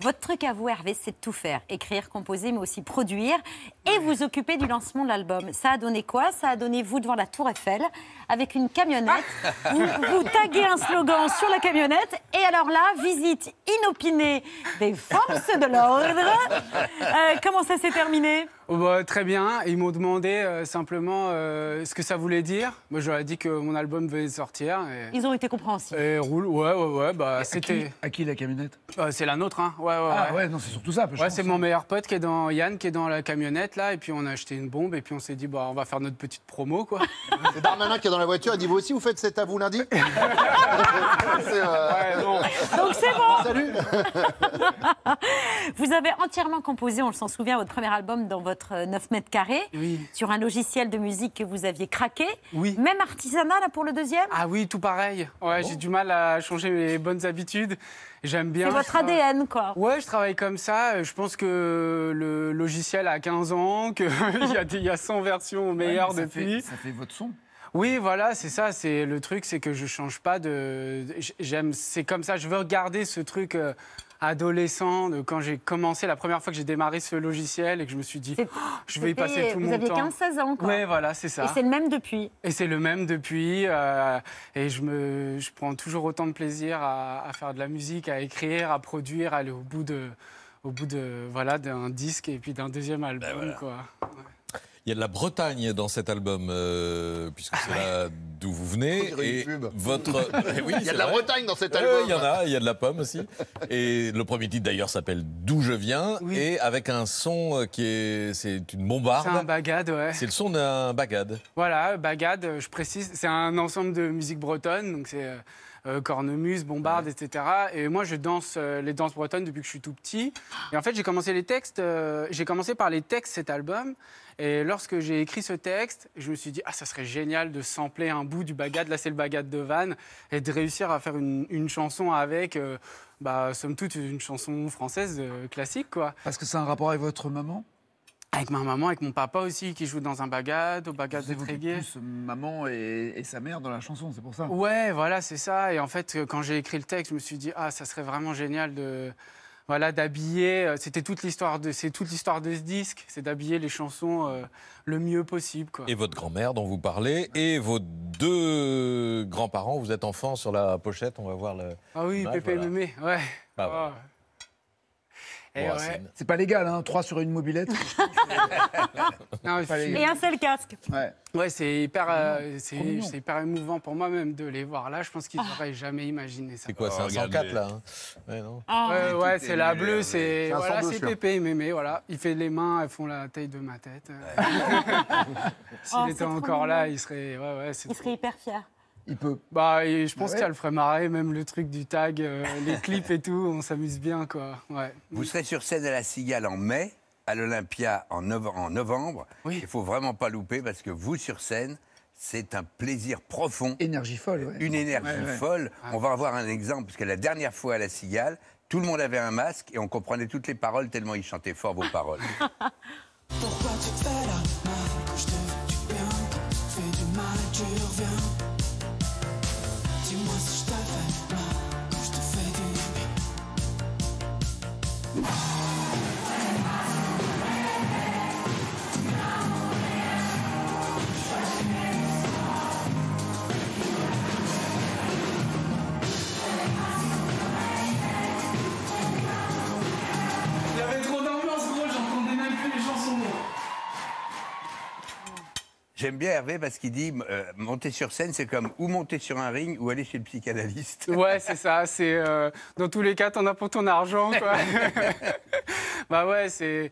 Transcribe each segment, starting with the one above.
Votre truc à vous, Hervé, c'est de tout faire. Écrire, composer, mais aussi produire. Et vous occuper du lancement de l'album. Ça a donné quoi? Ça a donné vous devant la Tour Eiffel, avec une camionnette. vous, vous taguez un slogan sur la camionnette. Et alors là, visite inopinée des forces de l'ordre. Euh, comment ça s'est terminé? Oh, bah, très bien. Ils m'ont demandé euh, simplement euh, ce que ça voulait dire. Moi, j'aurais dit que mon album venait de sortir. Et, Ils ont été compréhensifs. et roule. Ouais, ouais, ouais. Bah, c'était. À qui la camionnette? Euh, c'est la nôtre, hein. Ouais, ouais. Ah ouais. ouais, non, c'est surtout ça. je Ouais, c'est mon meilleur pote qui est dans Yann, qui est dans la camionnette là, et puis on a acheté une bombe, et puis on s'est dit bah on va faire notre petite promo quoi. C'est Darmanin qui est dans la voiture, il dit Vous aussi, vous faites cet à vous lundi C'est, euh, Ouais, non. Donc c'est bon Salut Vous avez entièrement composé, on s'en souvient, votre premier album dans votre euh, 9 mètres carrés, Oui. sur un logiciel de musique que vous aviez craqué. Oui. Même artisanat là pour le deuxième? Ah oui, tout pareil. Ouais, j'ai du mal à changer mes bonnes habitudes. J'aime bien. C'est votre travaille- ADN, quoi. Ouais, je travaille comme ça. Je pense que le logiciel a 15 ans, qu'il y, a des- il y a 100 versions Ouais, meilleures ça depuis. Fait, ça fait votre son. Oui, voilà, c'est ça. C'est le truc, c'est que je change pas de. J'aime, c'est comme ça. Je veux regarder ce truc euh, adolescent de quand j'ai commencé la première fois que j'ai démarré ce logiciel et que je me suis dit, Oh, je vais y passer tout Vous mon aviez temps. 15-16 ans, quoi. Ouais, voilà, c'est ça. Et c'est le même depuis. Et c'est le même depuis. euh, et je, me, je prends toujours autant de plaisir à, à faire de la musique, à écrire, à produire, à aller au bout de, au bout de voilà d'un disque et puis d'un deuxième album. quoi. Il y a de la Bretagne dans cet album, euh, puisque c'est là d'où vous venez. Et votre. Eh oui, Il y a de la vrai. Bretagne dans cet album. Il y en a, il y a de la pomme aussi. Et le premier titre d'ailleurs s'appelle D'où je viens, Oui. et avec un son euh, qui est. C'est une C'est un bombarde. bagade, ouais. C'est le son d'un bagade. Voilà, bagade, euh, je précise, c'est un ensemble de musique bretonne, donc c'est euh, cornemuse, bombarde, etc. Et moi, je danse euh, les danses bretonnes depuis que je suis tout petit. Et en fait, j'ai commencé les textes, euh, j'ai commencé par les textes cet album. Et lorsque j'ai écrit ce texte, je me suis dit, ah, ça serait génial de sampler un bout du bagade, là c'est le bagade de Vannes, et de réussir à faire une, une chanson avec, euh, bah, somme toute, une chanson française classique, quoi. Parce que c'est un rapport avec votre maman? Avec ma maman, avec mon papa aussi, qui joue dans un bagade, au bagade Vous de Tréguier. plus maman et, et sa mère dans la chanson, c'est pour ça. Ouais, voilà, c'est ça. Et en fait, euh, quand j'ai écrit le texte, je me suis dit, ah, ça serait vraiment génial de, voilà, d'habiller. euh, C'était toute l'histoire de, c'est toute l'histoire de ce disque, c'est d'habiller les chansons euh, le mieux possible, quoi. Et votre grand-mère dont vous parlez, et vos deux grands-parents, vous êtes enfants sur la pochette, on va voir le. Ah oui, Pépé voilà. et Mémé, ouais. Ah. Oh. Ouais. Racine. C'est pas légal, hein, 3 sur une mobilette. Non, Et un seul casque. Ouais. ouais, c'est hyper, euh, c'est, hyper émouvant pour moi même de les voir là. Je pense qu'ils n'auraient jamais imaginé ça. C'est quoi, c'est Oh, un regarde 104 les- là hein Ouais, non Ah. Ouais, ouais, c'est la bleue, c'est voilà, 102, c'est celui-là. Pépé voilà. Il fait les mains, elles font la taille de ma tête. S'il Oh, était encore là, il serait, ouais, ouais, Il serait hyper fier. Il peut. Bah, et je pense Ouais. qu'elle le ferait marrer, même le truc du tag, euh, les clips et tout, on s'amuse bien, quoi. Ouais. Vous serez sur scène à la Cigale en mai, à l'Olympia en, nove- en novembre. Oui. Il faut vraiment pas louper parce que vous sur scène, c'est un plaisir profond, Énergie folle, ouais. une énergie Ouais, ouais. folle. On va avoir un exemple parce que la dernière fois à la Cigale, tout le monde avait un masque et on comprenait toutes les paroles tellement ils chantaient fort vos paroles. Pourquoi J'aime bien Hervé parce qu'il dit euh, monter sur scène, c'est comme ou monter sur un ring ou aller chez le psychanalyste. Ouais, c'est ça, c'est. euh, dans tous les cas, t'en as pour ton argent, quoi. bah ouais, c'est.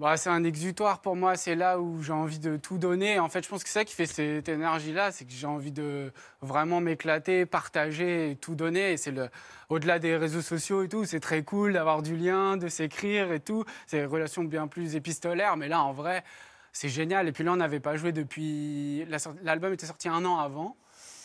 Bah, c'est un exutoire pour moi, c'est là où j'ai envie de tout donner. En fait, je pense que c'est ça qui fait cette énergie-là, c'est que j'ai envie de vraiment m'éclater, partager et tout donner. C'est le, au-delà des réseaux sociaux et tout, c'est très cool d'avoir du lien, de s'écrire et tout. C'est des relations bien plus épistolaires, mais là, en vrai, c'est génial. Et puis là, on n'avait pas joué depuis. L'album était sorti un an avant.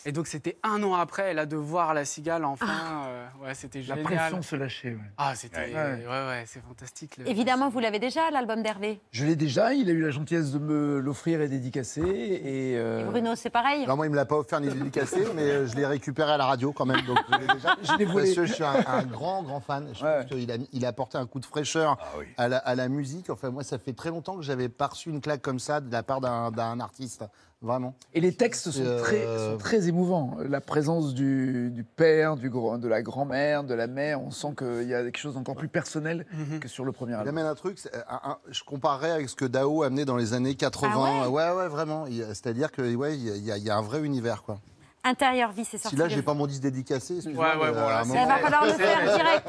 Et donc c'était un an après, là de voir la cigale enfin, euh, ouais, c'était La génial. pression se lâchait. ouais. Ah, c'était, Ouais. ouais, ouais, c'est fantastique. le- Évidemment, vous l'avez déjà, l'album d'Hervé. Je l'ai déjà, il a eu la gentillesse de me l'offrir et dédicacer. Et, euh, Et Bruno, c'est pareil Alors moi, il me l'a pas offert ni dédicacé, mais euh, je l'ai récupéré à la radio quand même. Donc je l'ai déjà. Je l'ai que je suis un, un grand, grand fan. Je Ouais. trouve qu'il a, il a apporté un coup de fraîcheur Ah oui. à, la, à la musique. Enfin, moi, ça fait très longtemps que j'avais pas reçu une claque comme ça de la part d'un artiste. Vraiment. Et les textes sont, Euh, très, sont très émouvants. La présence du, du père, du, de la grand-mère, de la mère, on sent qu'il y a quelque chose d'encore plus personnel Mhm. que sur le premier Il album. amène un truc, un- un- je comparerais avec ce que Dao amenait dans les années 80. Ah ouais, ouais, vraiment. Il- C'est-à-dire que ouais, il y, a- il y a- il a un vrai univers. Quoi. Intérieur vie, c'est sorti. Si là, j'ai pas mon disque dédicacé, excuse-moi, Ouais, ouais, bon, Il moment- va falloir le faire direct.